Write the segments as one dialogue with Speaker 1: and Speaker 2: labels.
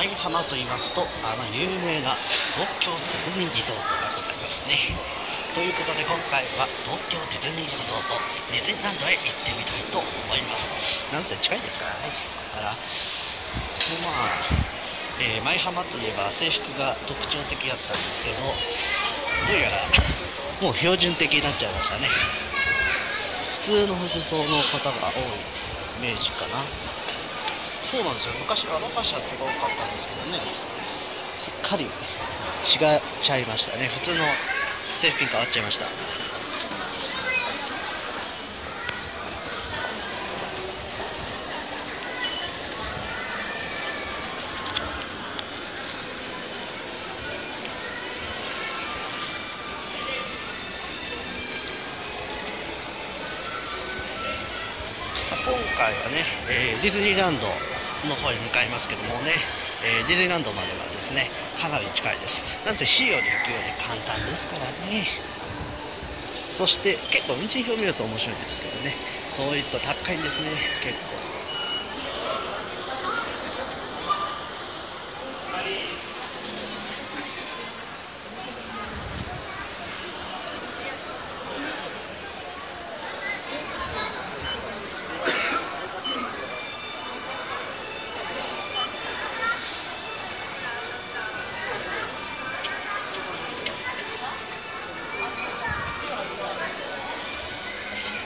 Speaker 1: 舞浜と言いますとあの有名な東京ディズニーリゾートがございますね。ということで今回は東京ディズニーリゾートディズニーランドへ行ってみたいと思います。なんせ近いですからねだから。まあ、えー、舞浜といえば制服が特徴的だったんですけどどうやらもう標準的になっちゃいましたね。普通の服装の方が多いイメージかな。そうなんですよ。昔はあの場所は都合多かったんですけどね。すっかり。違っちゃいましたね。普通の制服に変わっちゃいました。さあ今回はね、えーディズニーランドの方に向かいますけどもね、えーディズニーランドまではですねかなり近いです。なんせ C より行くより簡単ですからね。そして結構運賃表を見ると面白いんですけどね。遠いと高いんですね。結構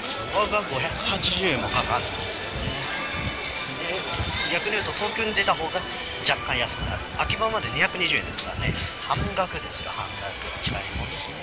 Speaker 1: そこが80円もかかるんですよね。で逆に言うと東京に出た方が若干安くなる。秋葉まで220円ですからね。半額ですよ。半額。近いもんですね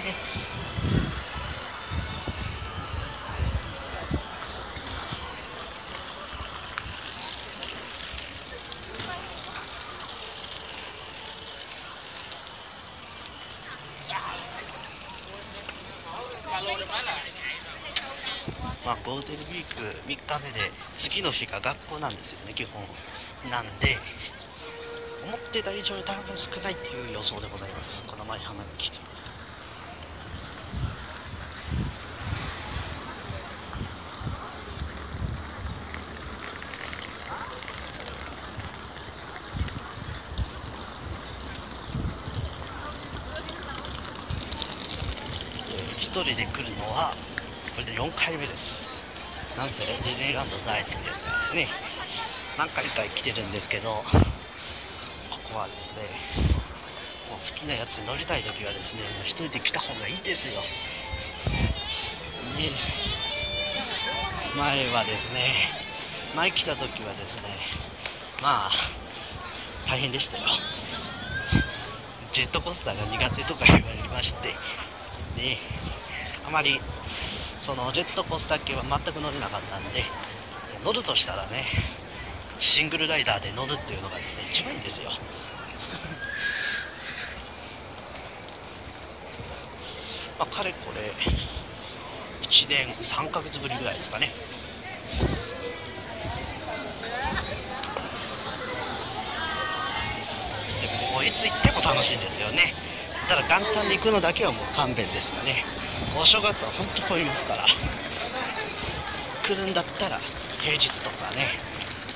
Speaker 1: まあ、ゴールデンウィーク3日目で次の日が学校なんですよね基本。なんで思ってた以上に多分少ないっていう予想でございます。この舞浜駅えー一人で来るのはこれで4回目です。なんせディズニーランド大好きですからね。何回か来てるんですけどここはですねもう好きなやつに乗りたい時はですねもう一人で来た方がいいんですよ。ね。前はですね前来た時はですねまあ大変でしたよ。ジェットコースターが苦手とか言われましてね。あまりそのジェットコースター系は全く乗れなかったんで乗るとしたらねシングルライダーで乗るっていうのがですね一番いいんですよ。まあかれこれ1年3ヶ月ぶりぐらいですかね。でもいつ行っても楽しいんですよね。ただ元旦に行くのだけはもう勘弁ですがね。お正月は本当混みますから来るんだったら平日とかね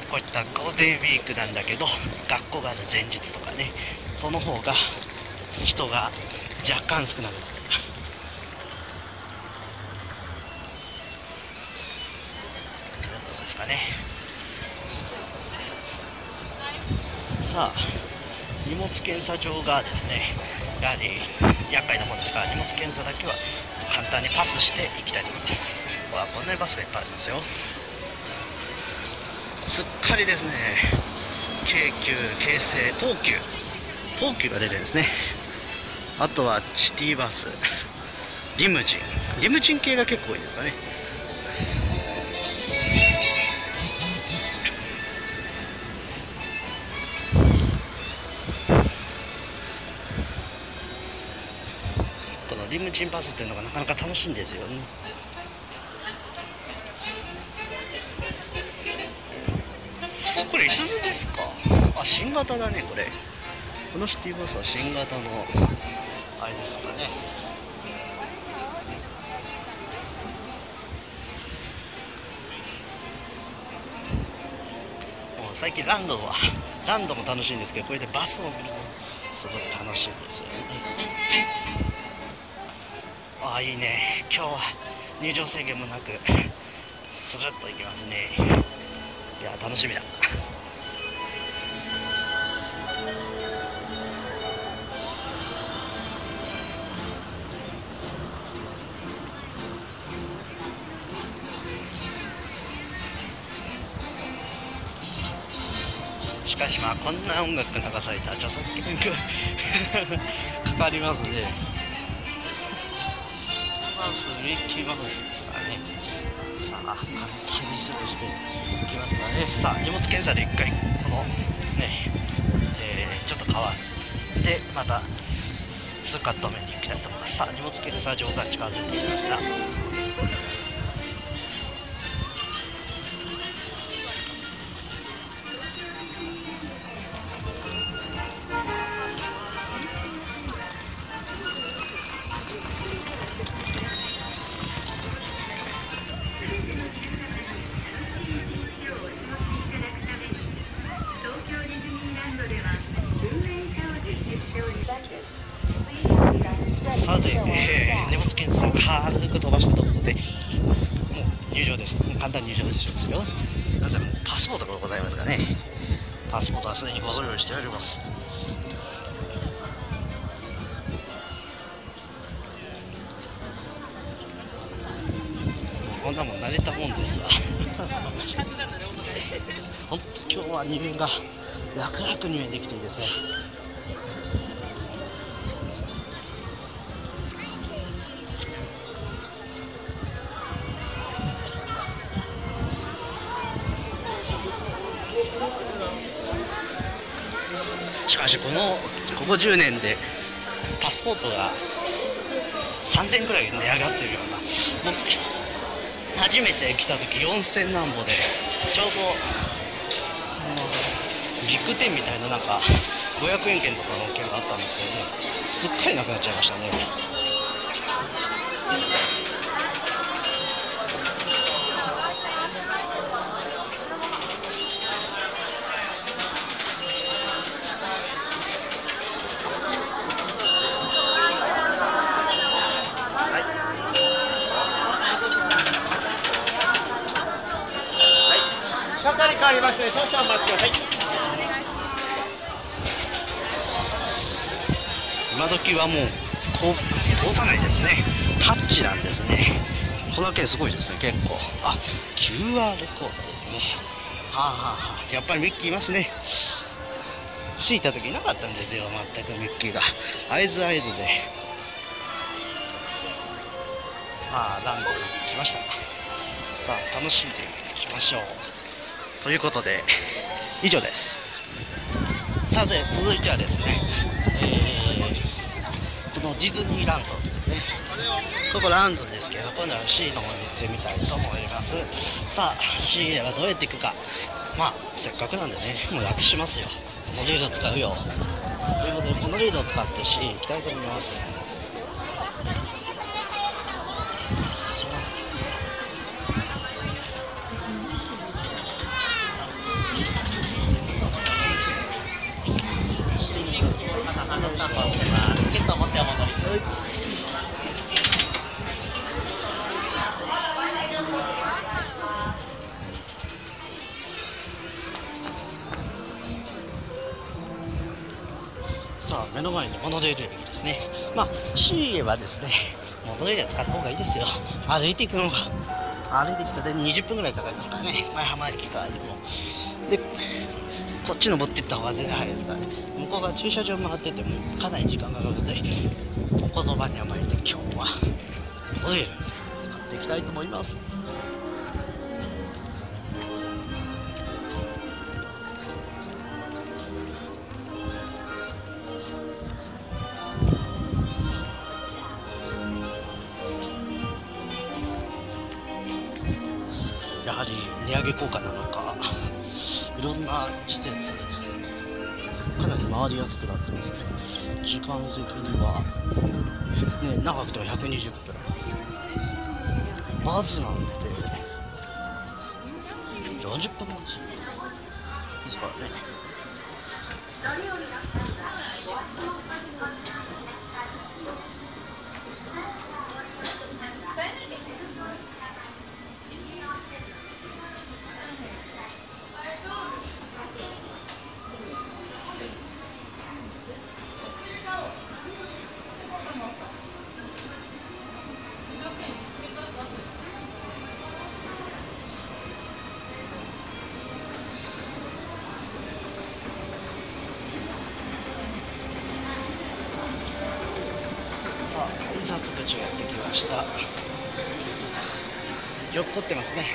Speaker 1: こういったゴールデンウィークなんだけど学校がある前日とかねその方が人が若干少なくなるってことですかね。さあ。荷物検査場がですねやはり厄介なものですから荷物検査だけは簡単にパスしていきたいと思います。わこんなにバスがいっぱいありますよ。すっかりですね京急京成東急東急が出てるんですねあとはシティバスリムジン。リムジン系が結構多いですかね。このリムジンバスっていうのがなかなか楽しいんですよね。これいすゞですか？あ新型だねこれ。このシティバスは新型のあれですかね。もう最近ランドはランドも楽しいんですけどこれでバスを見るのもすごく楽しいんですよね。ああいいね。今日は入場制限もなくスルッと行きますね。いや楽しみだ。しかしまあこんな音楽流されたら著作権が かかりますね。マウスミッキーマウスですからね。さあ簡単にスルーしていきますからね。さあ荷物検査で一回このね。えー、ちょっと変わってまた2カット目に行きたいと思います。さあ荷物検査場が近づいてきました。簡単に入場ですよ。なぜもパスポートがございますがね、パスポートはすでにご用意しております。10年でパスポートが3000円くらい値上がってるようなもう初めて来た時4000何歩でちょうどビッグテンみたいななんか500円券とかの券があったんですけどねすっかりなくなっちゃいましたね。
Speaker 2: りまして少々お待ちください。
Speaker 1: 今時はもうこう通さないですね。タッチなんですね。この件すごいですね結構。あ QR コードですね。はあはあはあ。やっぱりミッキーいますね。敷いた時いなかったんですよ全くミッキーが。合図合図で。さあランドに来ました。さあ楽しんでいきましょう。ということで以上です。さて続いてはですね、えー、このディズニーランドですね。ここランドですけど今度は C の方に行ってみたいと思います。さあ C へはどうやって行くか。まあせっかくなんでねもう楽しますよ。このリード使うよ。ということでこのリードを使って C 行きたいと思います。チケットを持ってお戻りさあ目の前にモノレール駅ですね。まあ C はですねモノレール使った方がいいですよ。歩いていくのが。歩いてきたで20分ぐらいかかりますからね。前浜駅からでも。でこっち登ってった方が全然早いですからね。向こうが駐車場回っててもかなり時間がかかるのでお言葉に甘えて今日は。モノレール使っていきたいと思います。やはり値上げ効果回りやすくなってます。ね時間的にはね長くても120分。バズなんで40分待ち。ですからね。さあ改札口をやってきました。よっこってますね。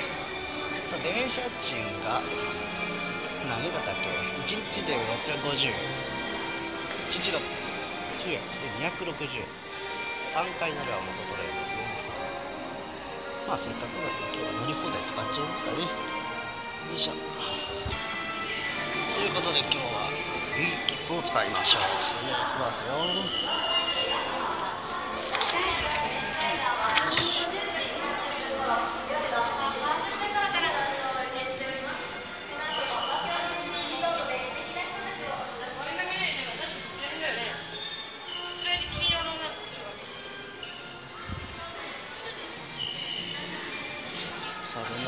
Speaker 1: さあ電車賃が何円だったっけ？1日で650円。1日610円。で260円。3回乗れば元取れるんですね。まあせっかくだと今日は乗り放題使っちゃいますかね。よいしょ。ということで今日はいい切符を使いましょう。それではいきますよ。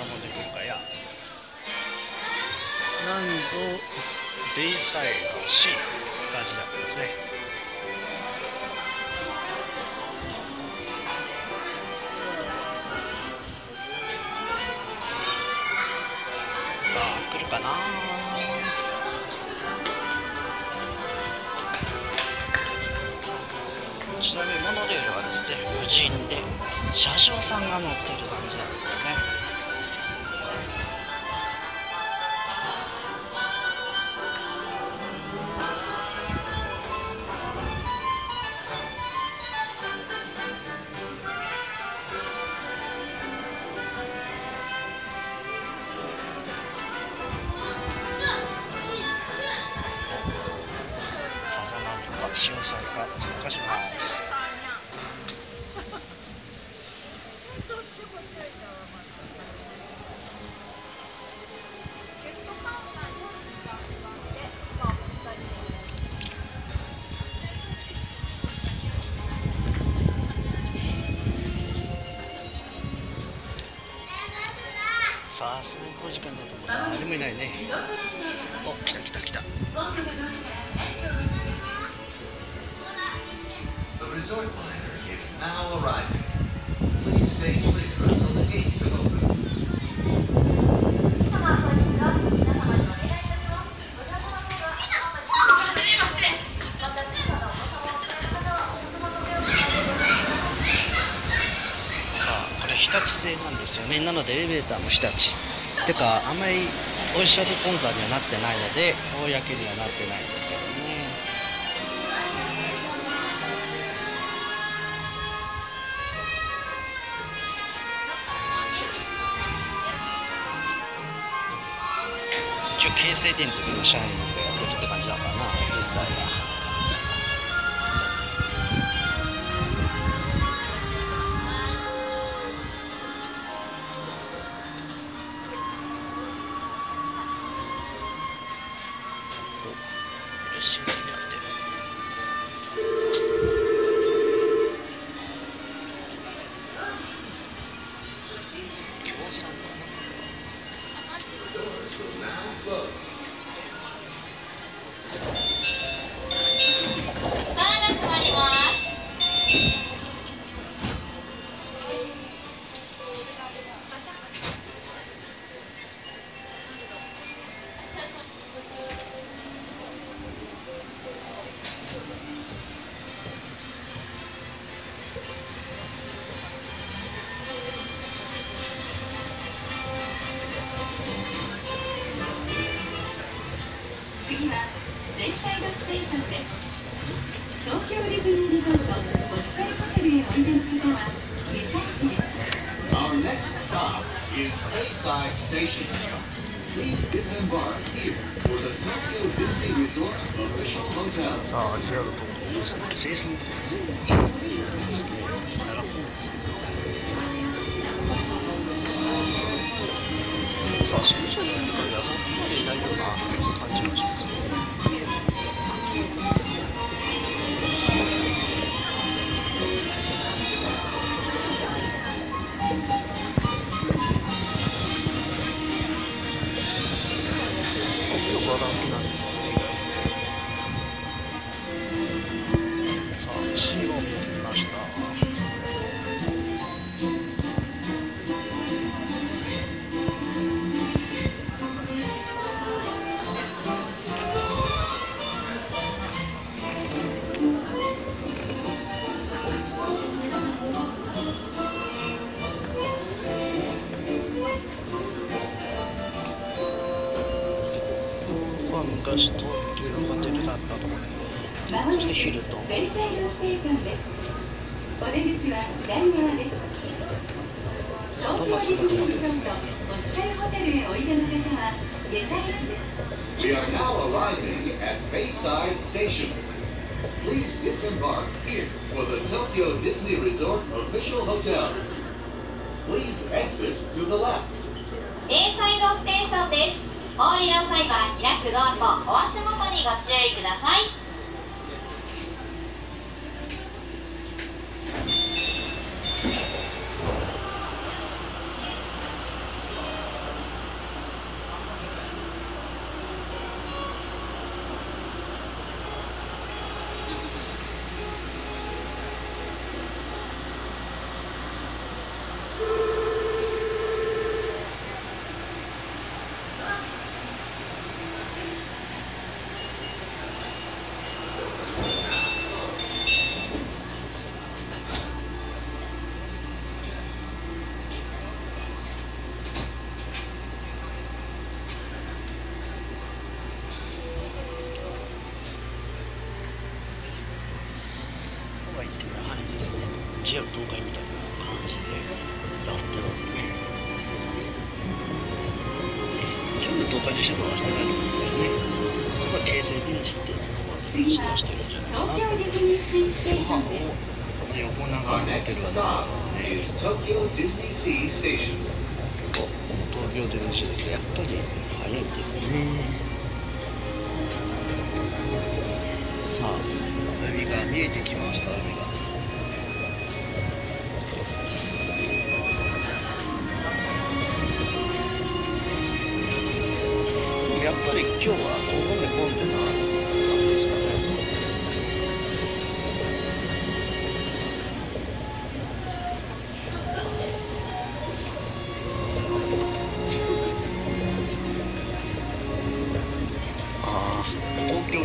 Speaker 1: なもんできるかや。難度ベイサイド C 感じになってますね。さあ来るかな？ちなみにモノレールはですね無人で車掌さんが乗ってる感じなんです。来た来た来た。日立製なんですよねなのでエレベーターも日立ってかあんまりオフィシャルスポンサーにはなってないので公にはなってないんですけどね。一応京成電鉄の社員
Speaker 3: で。
Speaker 1: そしてヒルトン
Speaker 3: ベイサイドステーションですお出口は左側です東京ディズニーリゾートオフィシャルホテルへおいでの方は下車駅です
Speaker 4: We are now arriving at Bayside Station Please disembark here for the Tokyo Disney Resort official hotels Please exit to the left
Speaker 5: ベイサイドステーションですお降りの際は開くドアと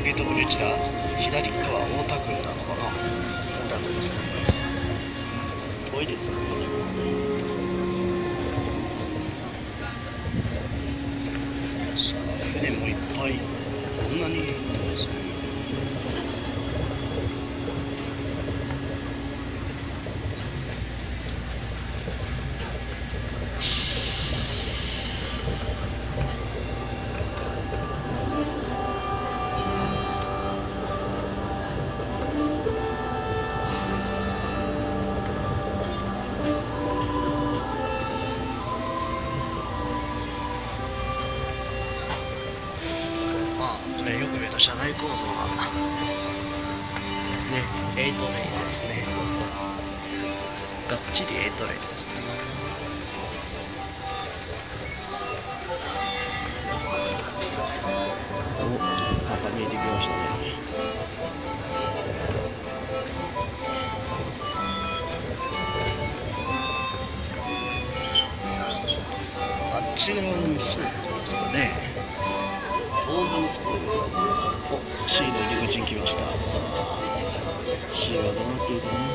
Speaker 1: ゲートブリッジだ左側大田区なのかな。大田区ですね遠いですよねさあ船もいっぱい。こんなにし
Speaker 5: い
Speaker 1: なってるか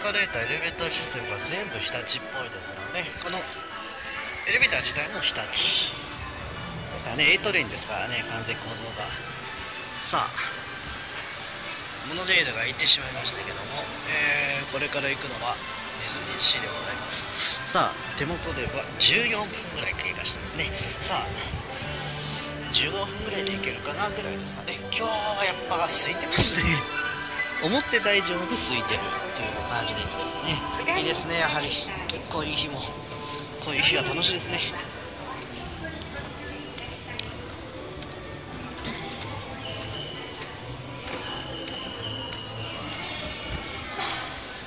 Speaker 1: カレーターエレベーターシステムが全部下地っぽいですよね。このエレベーター自体も下地ですからね8レーンですからね完全構造が。さあモノレールが行ってしまいましたけども、えーこれから行くのはディズニーシーでございます。さあ手元では14分ぐらい経過してますね。さあ15分ぐらいで行けるかなぐらいですかね。今日はやっぱ空いてますね。思ってた以上に空いてるという感じでいいですね。いいですねやはり。こういう日も。こういう日は楽しいですね。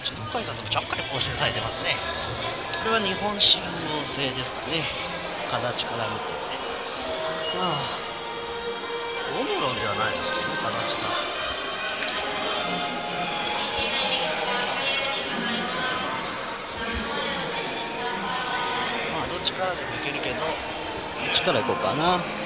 Speaker 1: 自動改札もちゃっかり更新されてますね。これは日本信号製ですかね。形から見て。さあ。オムロンではないですけどね形が。まあどっちからでもいけるけど。どっちから行こうかな。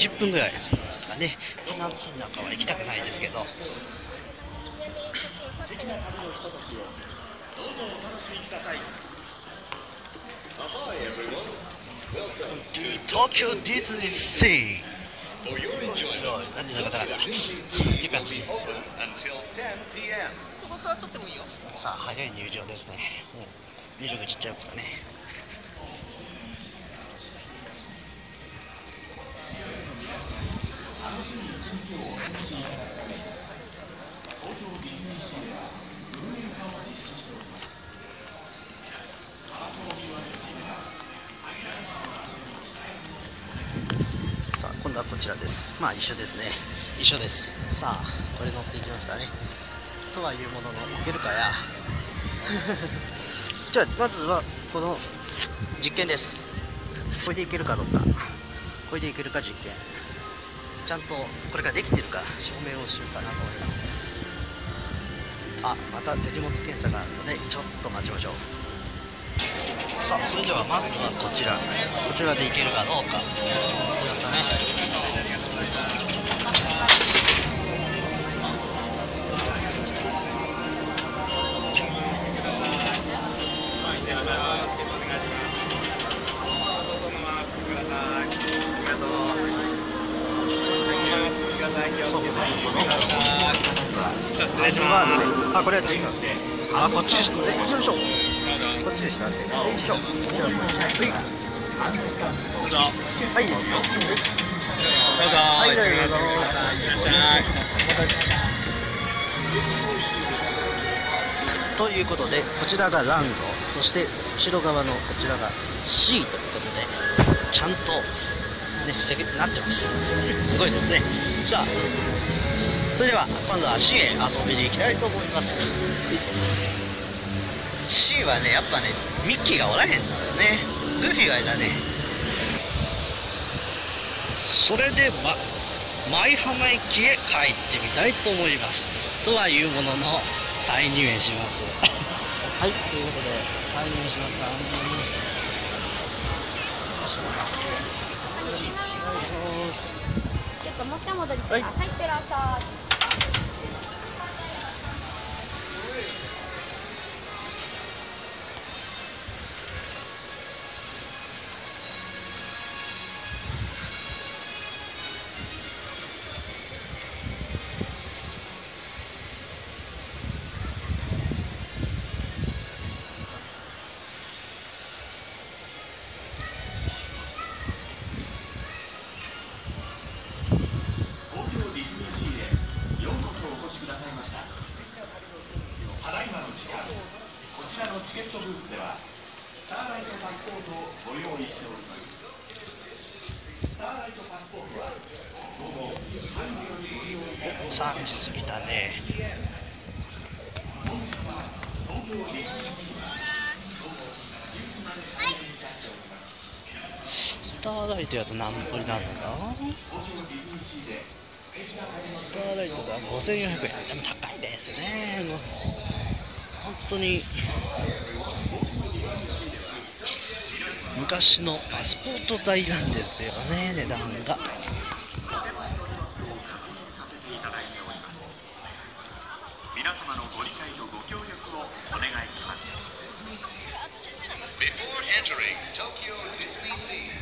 Speaker 1: 20分ぐらいですかね。夏なんかは行きたくないですけど。東京ディズニーシー。そう何の方々っていう感じさあ早い入場ですね。もう入場口行っちゃいますかねさあ今度はこちらです。まあ一緒ですね。一緒です。さあこれ乗っていきますからね。とはいうもののいけるかや。じゃあまずはこの実験です。これでいけるかどうか。これでいけるか実験。ちゃんとこれができてるか証明をしようかなと思います。あまた手荷物検査があるのでちょっと待ちましょう。さあそれではまずはこちら。こちらでいけるかどうか。どうですかね。そうです。ね失礼します。あこれやってあこっちです。ねよいしょこっちでしたねよいしょはいはいどうぞはいどうぞということでこちらがランドそして後ろ側のこちらが C ということでちゃんとねせなってます。すごいですね。さあそれでは今度は C へ遊びに行きたいと思います。C はねやっぱねミッキーがおらへんのよね。グーフィーがいたね。それでは舞浜駅へ帰ってみたいと思います。とはいうものの再入園します。はいということで再入園しますか。
Speaker 6: ともう一回戻りください。いってらっしゃい。
Speaker 7: 3時
Speaker 1: 過ぎだね。スターライトやと何ポリなんかスターライトだ。5400円。でも高いですね。本当に。昔のパスポート代なんですよね値段が。
Speaker 4: Entering Tokyo Disney Sea,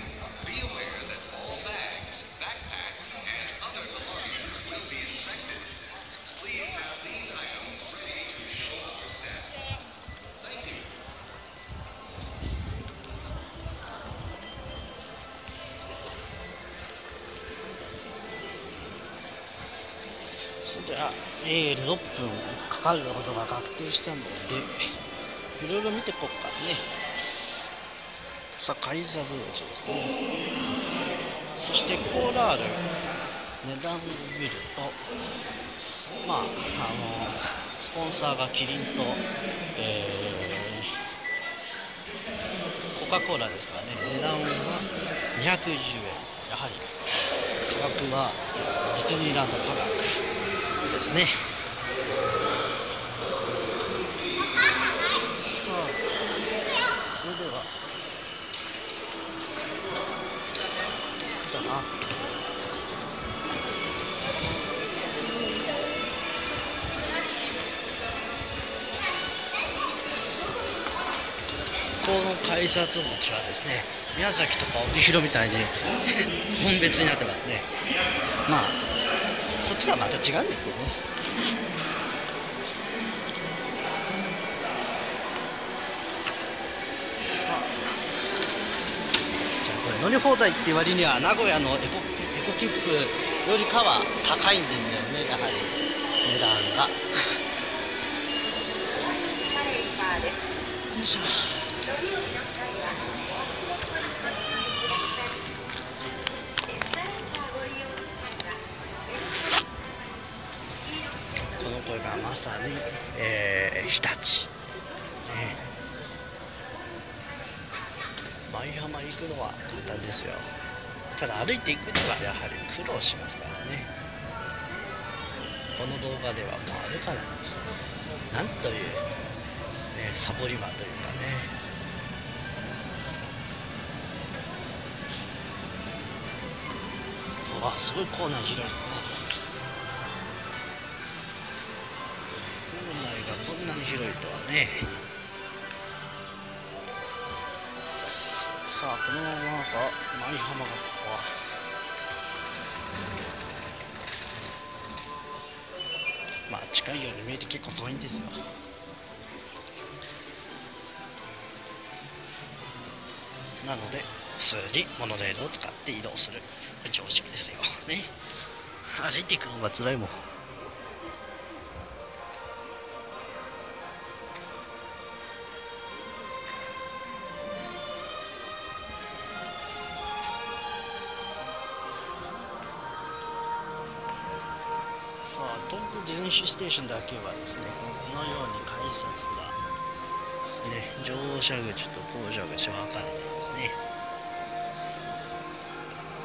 Speaker 4: be aware that all bags, backpacks, and other belongings will be inspected. Please have these items ready to show our staff. Thank you.
Speaker 1: それは、えー、6分かかることが確定したのでいろいろ見てこっかねさあカイザーズ王子ですね。そしてコーラール値段を見るとまああのスポンサーがキリンと、えーコカ・コーラですからね。値段は210円。やはり価格はディズニーランド価格ですね。改札口はですね宮崎とか帯広みたいに本別になってますね。まあそっちとはまた違うんですけどね。さあ。じゃあこれ乗り放題って割には名古屋のエコエコ切符よりかは高いんですよねやはり。値段が。よいしょこの声がまさに、えー日立ですね。舞浜行くのは簡単ですよ。ただ歩いていくにはやはり苦労しますからね。この動画ではもう歩かない。なんという、ね、サボり魔というかね。わすごいコーナー広いですね。こんなに広いとはね。さあこのままか舞浜がここは。まあ近いように見えて結構遠いんですよ。なので普通にモノレールを使って移動する。常識ですよ。ね。歩いていくのが辛いもん。東京ディズニーシステーションだけはですねこのように改札がね乗車口と降車口分かれてますね。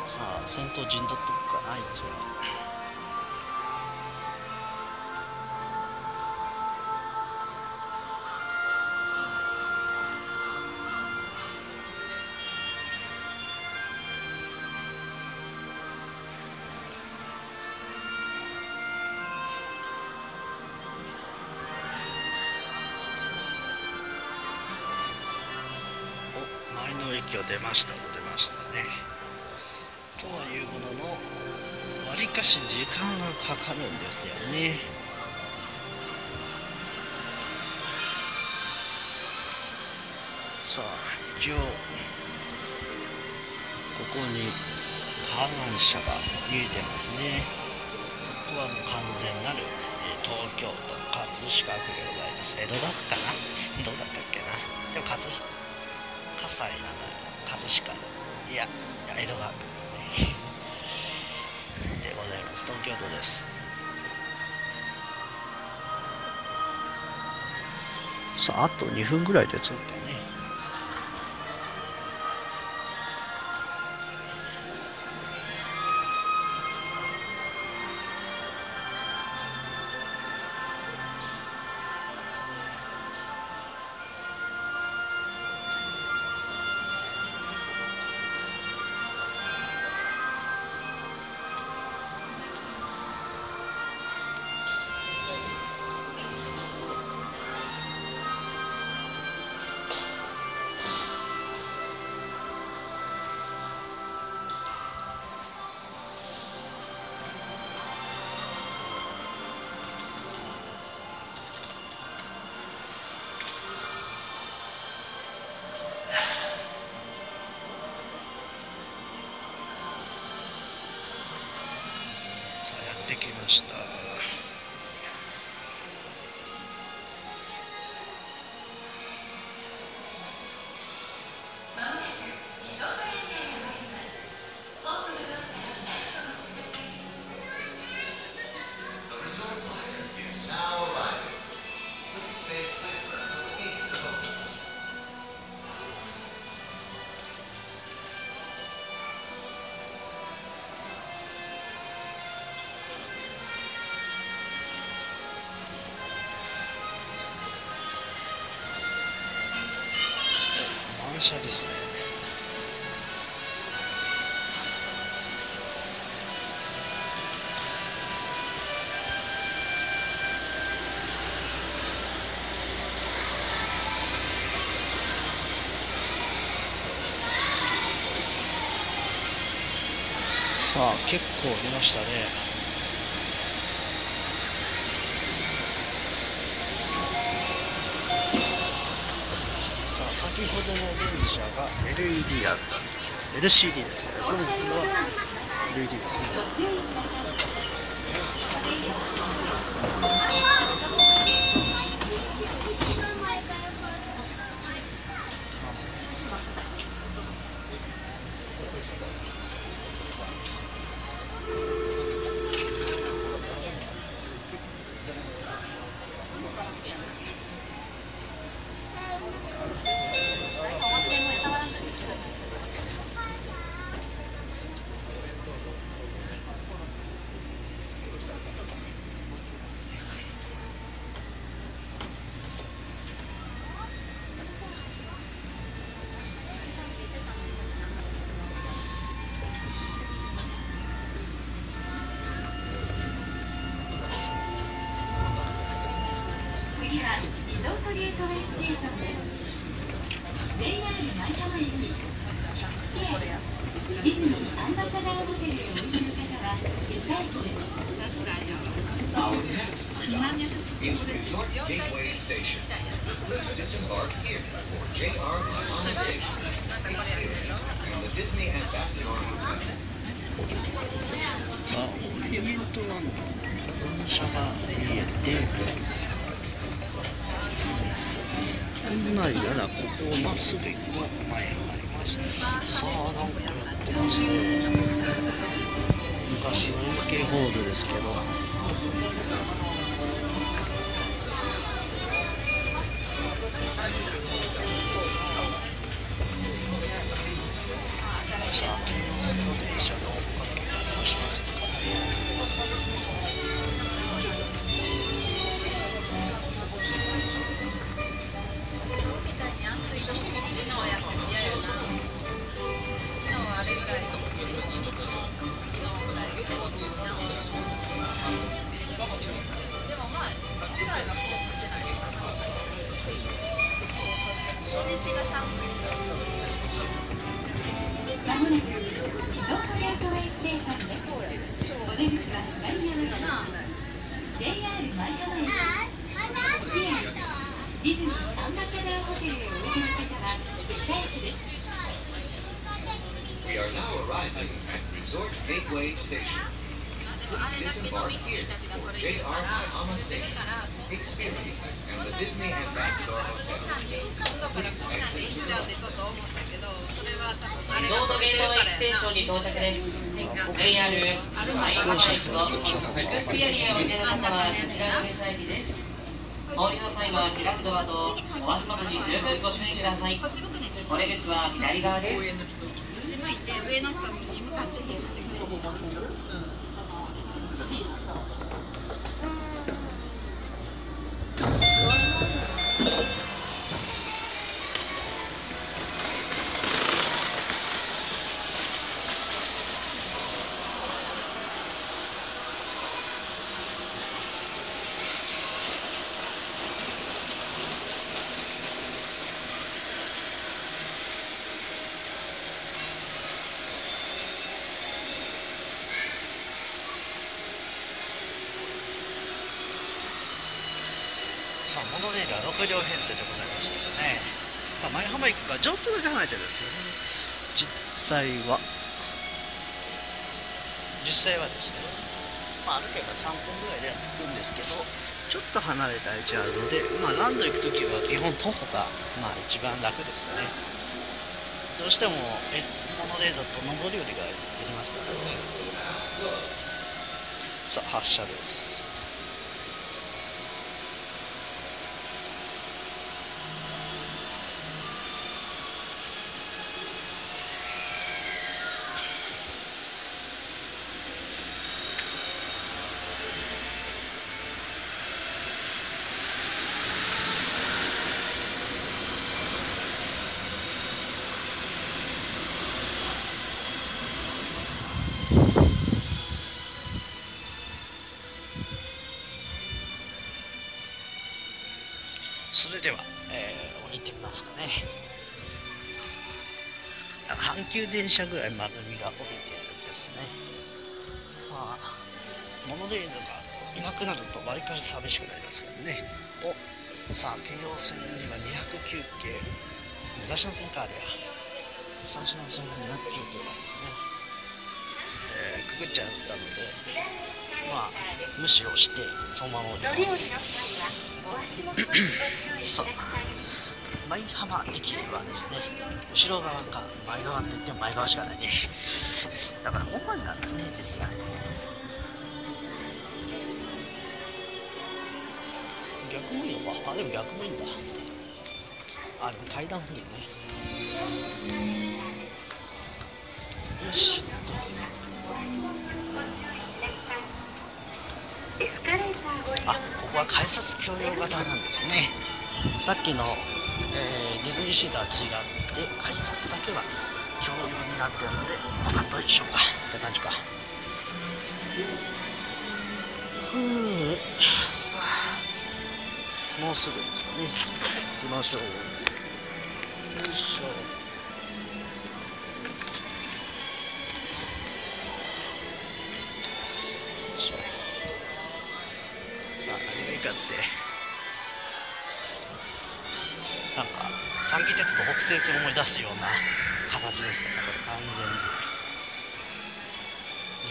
Speaker 1: さあ先頭陣取っとくかな一応。出ましたと出ましたね。とはいうもののわりかし時間がかかるんですよね。さあ一応ここに観覧車が見えてますね。そこはもう完全なる東京都葛飾区でございます。江戸だったかな？どうだったっけな？でも葛飾葛西だな葛飾いや江戸川区ですね。でございます。東京都です。さああと2分ぐらいで着いたね。車です。ねさあ結構出ましたね。LED あった。LCD ですね。これも LED ですね。
Speaker 3: 注意ください。
Speaker 1: こっ
Speaker 6: ち向くね
Speaker 5: お出口は左側です。
Speaker 6: こっち向いて上の人に向かって言ってくれる
Speaker 1: さ6両編成でございますけどね。さあ舞浜駅からちょっとだけ離れてるんですよね。実際は。実際はですけど。まあ歩けば3分ぐらいでは着くんですけど。ちょっと離れた位置あるのでまあランド行く時は基本徒歩がまあ一番楽ですよね。どうしてもえモノレールだと上り下りがやりますからね。さあ発車ですそれでは、えー、降りてみますかね。あ阪急電車ぐらい丸みが降りてるんですね。さあモノレールがいなくなるとわりかし寂しくなりますからね。おさあ京葉線には209系武蔵野線かあれや武蔵野線の209系なんですね、えーくぐっちゃったのでまあ無視をしてそのまま降ります。そう舞浜駅はですね後ろ側か前側って言っても前側しかないね。だから門番なんだね実際。逆もいいのか。あでも逆もいいんだ。あでも階段付近ね。よしっとあここは改札共用型なんですね。さっきの、えーディズニーシーとは違って改札だけは共用になってるのでまあどうでしょうか。って感じか。ふうさあもうすぐですね。行きましょう。よいしょ。三岐鉄道北西線を思い出すような形ですよね。これ完全に。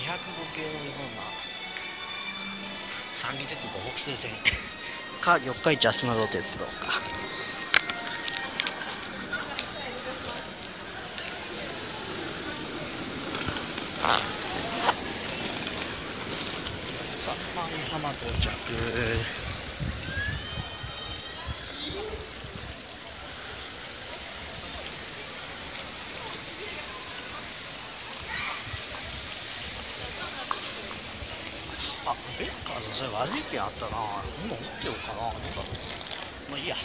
Speaker 1: 205系のような三岐鉄道北西線か四日市足長鉄道か。さあ舞浜到着あベッカーズそれ悪い件あったな。今持ってようかな。なんかまあいいや。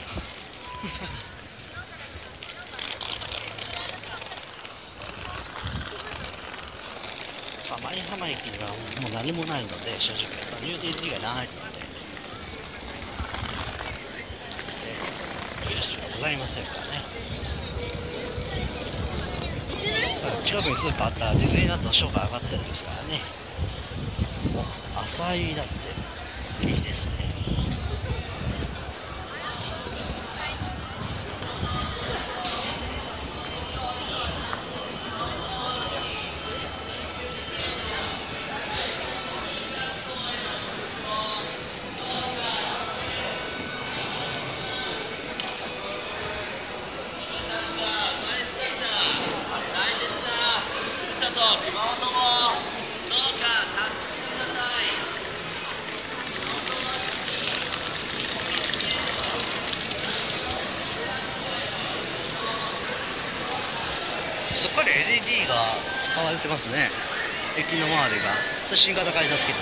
Speaker 1: さあ舞浜駅にはもう何もないので正直ニューディー以外ないので。えー有志がございませんからね。近くにスーパーあったらディズニーランドの商売上がってるんですからね。浅いだってい新型改札機